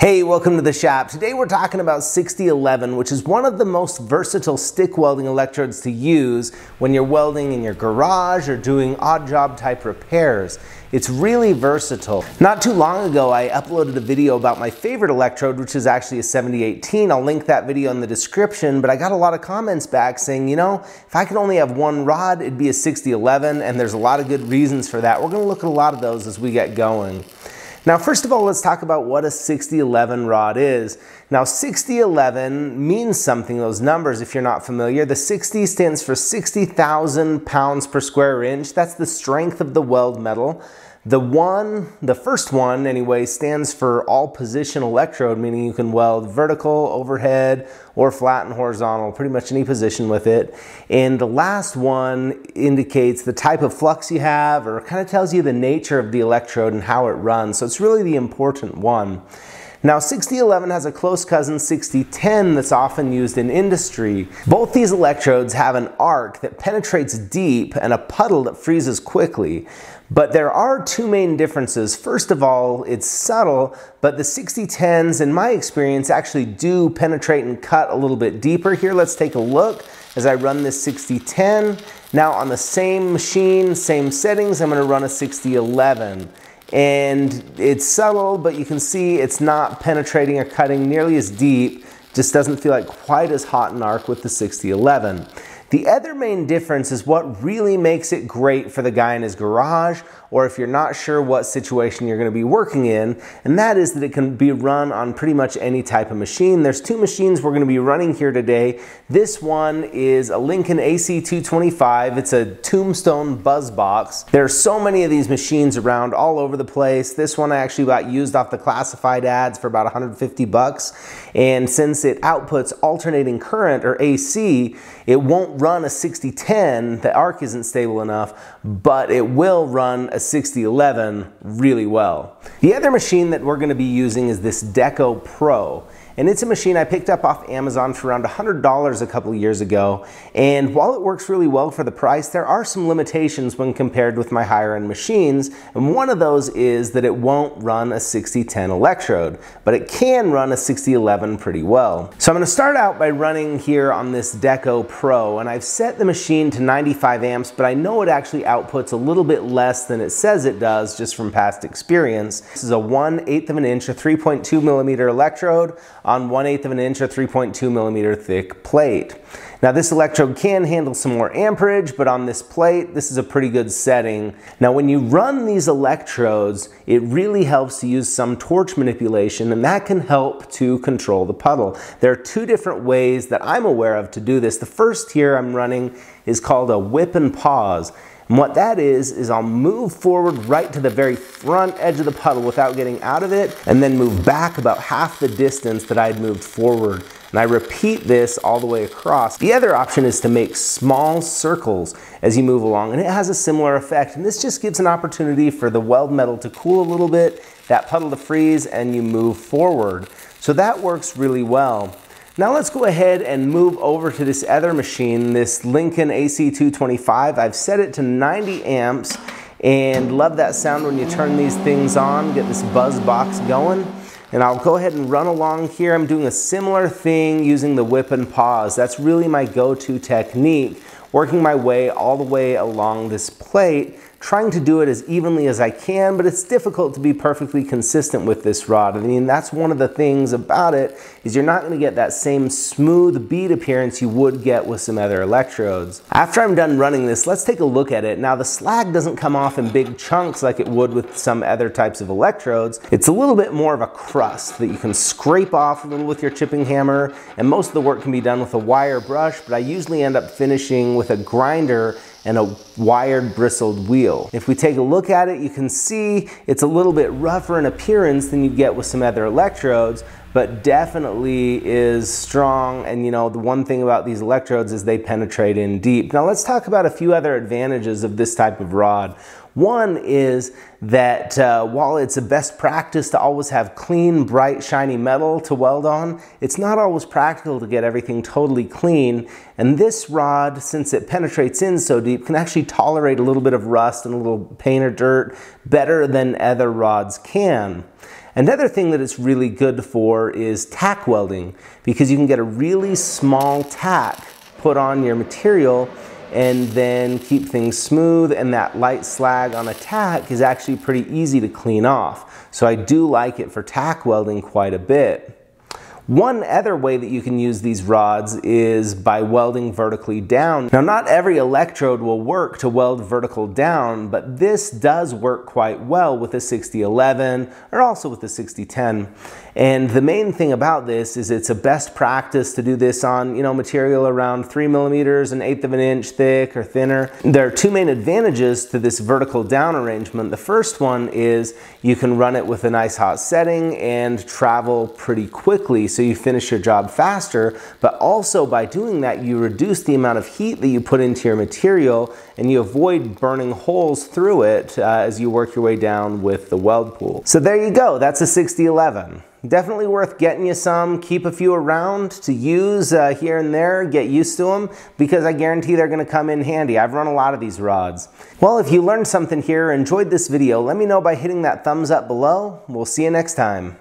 Hey, welcome to the shop. Today we're talking about 6011, which is one of the most versatile stick welding electrodes to use when you're welding in your garage or doing odd job type repairs. It's really versatile. Not too long ago, I uploaded a video about my favorite electrode, which is actually a 7018. I'll link that video in the description, but I got a lot of comments back saying, you know, if I could only have one rod, it'd be a 6011, and there's a lot of good reasons for that. We're gonna look at a lot of those as we get going. Now, first of all, let's talk about what a 6011 rod is. Now, 6011 means something, those numbers, if you're not familiar. The 60 stands for 60,000 pounds per square inch. That's the strength of the weld metal. The one, the first one anyway, stands for all position electrode, meaning you can weld vertical, overhead, or flat and horizontal, pretty much any position with it. And the last one indicates the type of flux you have or kind of tells you the nature of the electrode and how it runs. So it's really the important one. Now 6011 has a close cousin 6010 that's often used in industry. Both these electrodes have an arc that penetrates deep and a puddle that freezes quickly. But there are two main differences. First of all, it's subtle, but the 6010s, in my experience, actually do penetrate and cut a little bit deeper. Here, let's take a look as I run this 6010. Now on the same machine, same settings, I'm gonna run a 6011 and it's subtle, but you can see it's not penetrating or cutting nearly as deep, just doesn't feel like quite as hot an arc with the 6011. The other main difference is what really makes it great for the guy in his garage or if you're not sure what situation you're going to be working in, and that is that it can be run on pretty much any type of machine. There's two machines we're going to be running here today. This one is a Lincoln AC225. It's a tombstone buzz box. There are so many of these machines around all over the place. This one I actually got used off the classified ads for about 150 bucks. And since it outputs alternating current or AC, it won't run a 6010. The arc isn't stable enough, but it will run a 6011 really well. The other machine that we're going to be using is this Dekopro. And it's a machine I picked up off Amazon for around $100 a couple years ago. And while it works really well for the price, there are some limitations when compared with my higher end machines. And one of those is that it won't run a 6010 electrode, but it can run a 6011 pretty well. So I'm gonna start out by running here on this Dekopro. And I've set the machine to 95 amps, but I know it actually outputs a little bit less than it says it does just from past experience. This is a 1 8th of an inch, a 3.2 millimeter electrode on 1 8th of an inch or 3.2 millimeter thick plate. Now this electrode can handle some more amperage, but on this plate, this is a pretty good setting. Now when you run these electrodes, it really helps to use some torch manipulation and that can help to control the puddle. There are two different ways that I'm aware of to do this. The first here I'm running is called a whip and pause. And what that is, is I'll move forward right to the very front edge of the puddle without getting out of it, and then move back about half the distance that I'd moved forward. And I repeat this all the way across. The other option is to make small circles as you move along, and it has a similar effect. And this just gives an opportunity for the weld metal to cool a little bit, that puddle to freeze, and you move forward. So that works really well. Now let's go ahead and move over to this other machine, this Lincoln AC225. I've set it to 90 amps and love that sound when you turn these things on, get this buzz box going. And I'll go ahead and run along here. I'm doing a similar thing using the whip and pause. That's really my go-to technique, working my way all the way along this plate trying to do it as evenly as I can, but it's difficult to be perfectly consistent with this rod. I mean, that's one of the things about it is you're not gonna get that same smooth bead appearance you would get with some other electrodes. After I'm done running this, let's take a look at it. Now the slag doesn't come off in big chunks like it would with some other types of electrodes. It's a little bit more of a crust that you can scrape off a little with your chipping hammer, and most of the work can be done with a wire brush, but I usually end up finishing with a grinder and a wired bristled wheel. If we take a look at it, you can see it's a little bit rougher in appearance than you get with some other electrodes, but definitely is strong. And you know, the one thing about these electrodes is they penetrate in deep. Now let's talk about a few other advantages of this type of rod. One is that uh, while it's a best practice to always have clean, bright, shiny metal to weld on, it's not always practical to get everything totally clean. And this rod, since it penetrates in so deep, can actually tolerate a little bit of rust and a little paint or dirt better than other rods can. Another thing that it's really good for is tack welding because you can get a really small tack put on your material and then keep things smooth and that light slag on a tack is actually pretty easy to clean off. So I do like it for tack welding quite a bit. One other way that you can use these rods is by welding vertically down. Now not every electrode will work to weld vertical down, but this does work quite well with a 6011 or also with the 6010. And the main thing about this is it's a best practice to do this on, you know, material around three millimeters, an eighth of an inch thick or thinner. There are two main advantages to this vertical down arrangement. The first one is you can run it with a nice hot setting and travel pretty quickly so you finish your job faster, but also by doing that you reduce the amount of heat that you put into your material and you avoid burning holes through it uh, as you work your way down with the weld pool. So there you go, that's a 6011. Definitely worth getting you some. Keep a few around to use uh, here and there. Get used to them because I guarantee they're going to come in handy. I've run a lot of these rods. Well, if you learned something here enjoyed this video, let me know by hitting that thumbs up below. We'll see you next time.